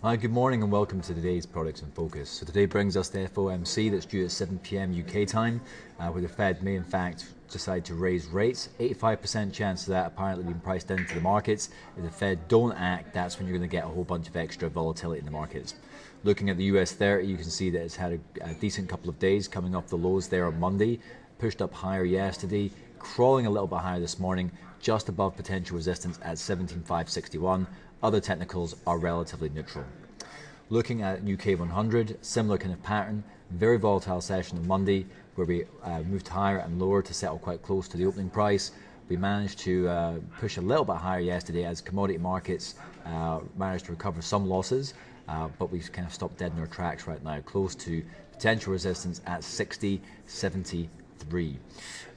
Hi, good morning and welcome to today's Products in Focus. So today brings us the FOMC that's due at 7 p.m. UK time, uh, where the Fed may in fact decide to raise rates. 85% chance of that apparently being priced into the markets. If the Fed don't act, that's when you're going to get a whole bunch of extra volatility in the markets. Looking at the US 30, you can see that it's had a, a decent couple of days coming off the lows there on Monday, pushed up higher yesterday, crawling a little bit higher this morning, just above potential resistance at 17,561. Other technicals are relatively neutral. Looking at UK 100, similar kind of pattern, very volatile session on Monday where we uh, moved higher and lower to settle quite close to the opening price. We managed to uh, push a little bit higher yesterday as commodity markets uh, managed to recover some losses, uh, but we've kind of stopped dead in our tracks right now, close to potential resistance at 60, 73.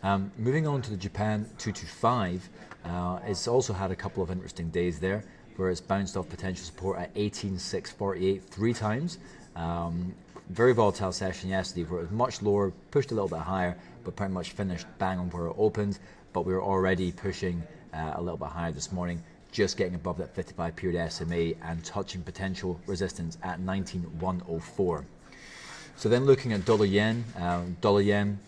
Um, moving on to the Japan 225, uh, it's also had a couple of interesting days there where it's bounced off potential support at 18,648 three times. Um, very volatile session yesterday where it was much lower, pushed a little bit higher, but pretty much finished bang on where it opened. But we were already pushing uh, a little bit higher this morning, just getting above that 55 period SMA and touching potential resistance at 19,104. So then looking at dollar yen, um, dollar yen,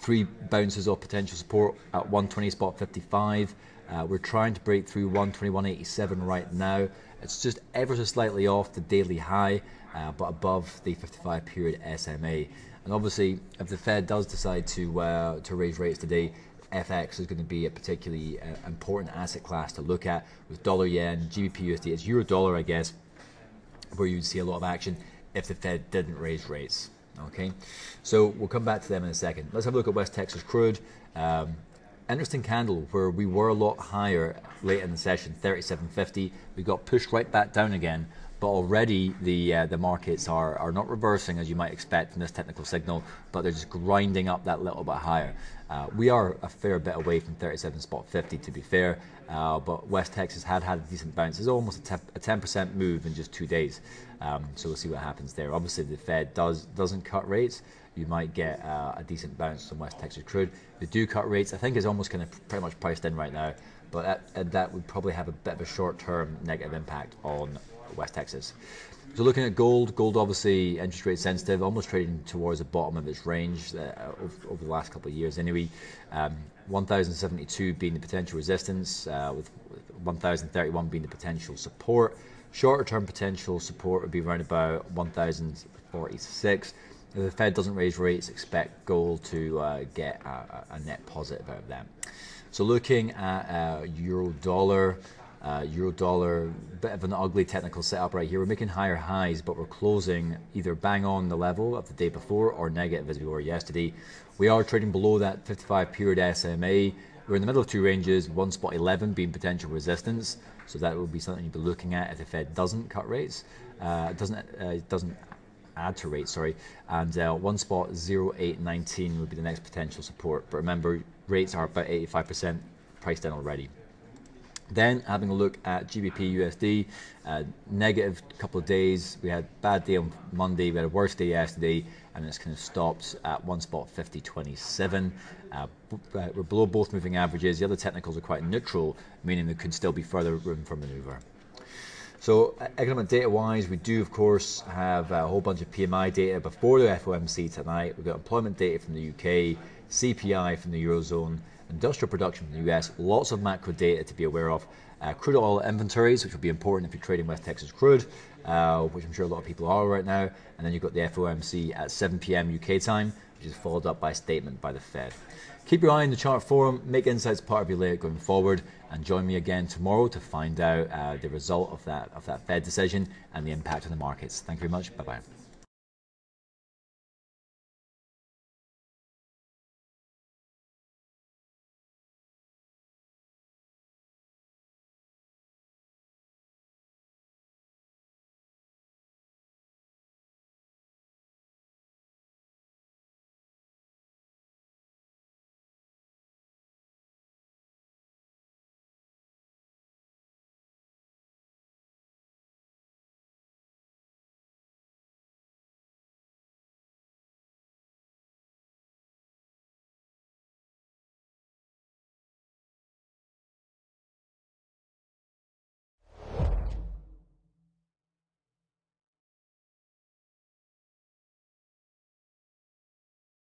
three bounces off potential support at 120 spot 55. Uh, we're trying to break through 121.87 right now. It's just ever so slightly off the daily high, uh, but above the 55 period SMA. And obviously, if the Fed does decide to uh, to raise rates today, FX is going to be a particularly uh, important asset class to look at with dollar yen, GBP USD, it's euro dollar, I guess, where you'd see a lot of action if the Fed didn't raise rates. Okay, so we'll come back to them in a second. Let's have a look at West Texas crude. Um, interesting candle where we were a lot higher late in the session, 37.50. We got pushed right back down again, but already the uh, the markets are, are not reversing as you might expect from this technical signal, but they're just grinding up that little bit higher. Uh, we are a fair bit away from 37 spot 50 to be fair, uh, but West Texas had had a decent bounce. It's almost a 10% move in just two days, um, so we'll see what happens there. Obviously, the Fed does doesn't cut rates you might get uh, a decent bounce from West Texas crude. They do cut rates. I think it's almost kind of pretty much priced in right now, but that, that would probably have a bit of a short-term negative impact on West Texas. So looking at gold, gold obviously interest rate sensitive, almost trading towards the bottom of its range uh, over, over, the last couple of years. Anyway, um, 1,072 being the potential resistance, uh, with, with 1,031 being the potential support. Shorter term potential support would be around about 1,046. If the Fed doesn't raise rates, expect gold to uh, get a, a, net positive out of that. So looking at uh, euro dollar, uh, euro dollar, bit of an ugly technical setup right here. We're making higher highs, but we're closing either bang on the level of the day before or negative as we were yesterday. We are trading below that 55 period SMA. We're in the middle of two ranges, one spot 11 being potential resistance. So that will be something you'll be looking at if the Fed doesn't cut rates. Uh, doesn't uh, doesn't add to rate, sorry, and uh, one spot 0819 would be the next potential support. But remember, rates are about 85% priced in already. Then having a look at GBP USD, uh, negative couple of days. We had bad day on Monday, we had a worse day yesterday, and it's kind of stopped at one spot 50.27. Uh, uh, we're below both moving averages. The other technicals are quite neutral, meaning there could still be further room for maneuver. So economic data wise, we do of course have a whole bunch of PMI data before the FOMC tonight. We've got employment data from the UK, CPI from the Eurozone, industrial production in the US, lots of macro data to be aware of. Uh, crude oil inventories, which will be important if you're trading West Texas crude, uh, which I'm sure a lot of people are right now. And then you've got the FOMC at 7 p.m. UK time, which is followed up by a statement by the Fed. Keep your eye on the chart forum, make insights part of your layout going forward, and join me again tomorrow to find out uh, the result of that of that Fed decision and the impact on the markets. Thank you very much. Bye bye.